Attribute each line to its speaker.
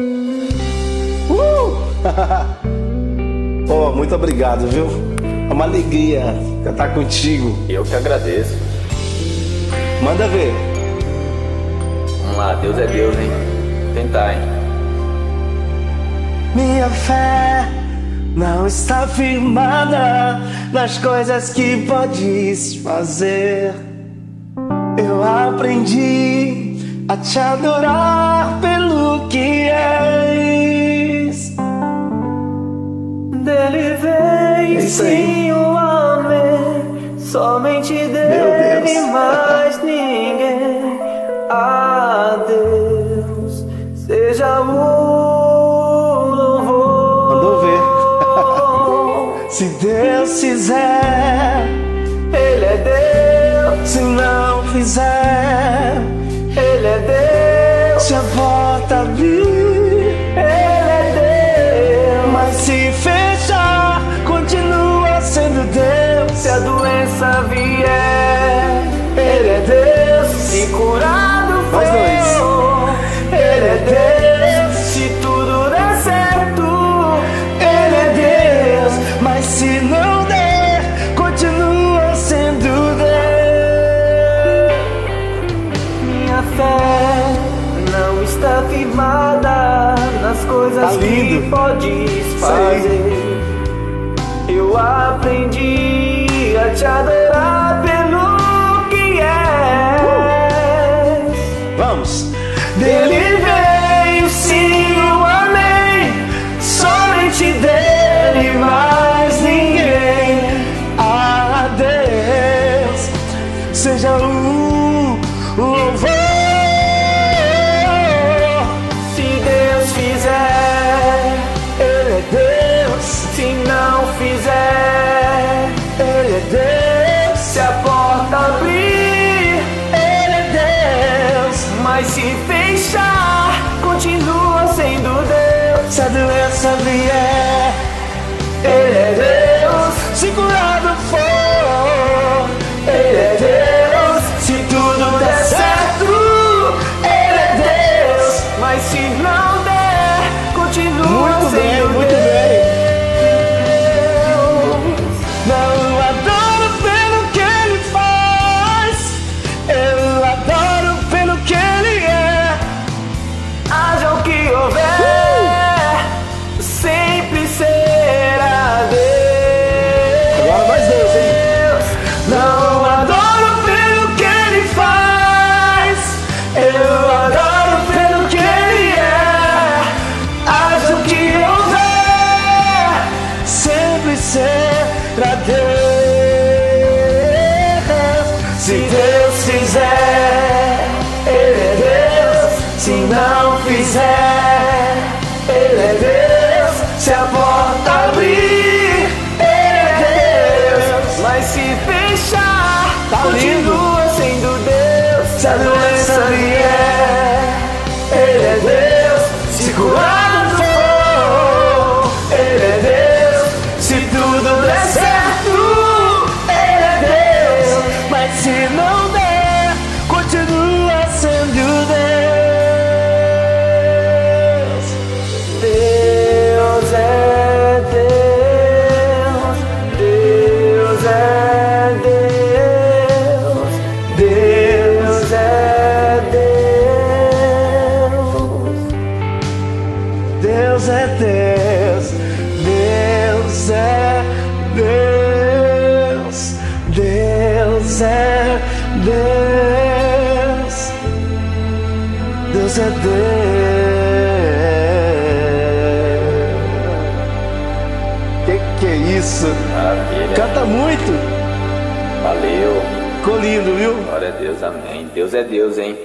Speaker 1: Uh! oh, muito obrigado, viu? É uma alegria cantar contigo.
Speaker 2: Eu que agradeço.
Speaker 1: Manda ver.
Speaker 2: Vamos lá, Deus é Deus, hein? Tentar, hein?
Speaker 1: Minha fé não está firmada nas coisas que podes fazer. Eu aprendi a te adorar pelo que és.
Speaker 3: Dele vem sim o amém, somente dele, mais ninguém. A Deus seja o louvor.
Speaker 1: Mandou ver. Se Deus fizer,
Speaker 3: Ele é Deus,
Speaker 1: se não fizer,
Speaker 3: Ele é Deus,
Speaker 1: se a porta abrir,
Speaker 3: Ele é Deus.
Speaker 1: mas se fechar, continua sendo Deus.
Speaker 3: Se a doença vier, Ele é Deus. Se curado for,
Speaker 1: Tá
Speaker 3: que
Speaker 1: lindo.
Speaker 3: podes fazer. Eu aprendi a te adorar pelo que és.
Speaker 1: Vamos.
Speaker 3: Dele Se a
Speaker 1: doença se
Speaker 3: Deus fizer, Ele é Deus. Se não fizer, Ele é Deus. Se a porta abrir, Ele é Deus. Mas se fechar,
Speaker 1: Tá lindo.
Speaker 3: continua sendo Deus. Se a doença vier, Ele é Deus. Se curado
Speaker 1: Deus é Deus. Que que é isso?
Speaker 2: Maravilha.
Speaker 1: Canta muito,
Speaker 2: Valeu.
Speaker 1: ficou lindo, viu?
Speaker 2: Glória a Deus, amém. Deus é Deus, hein?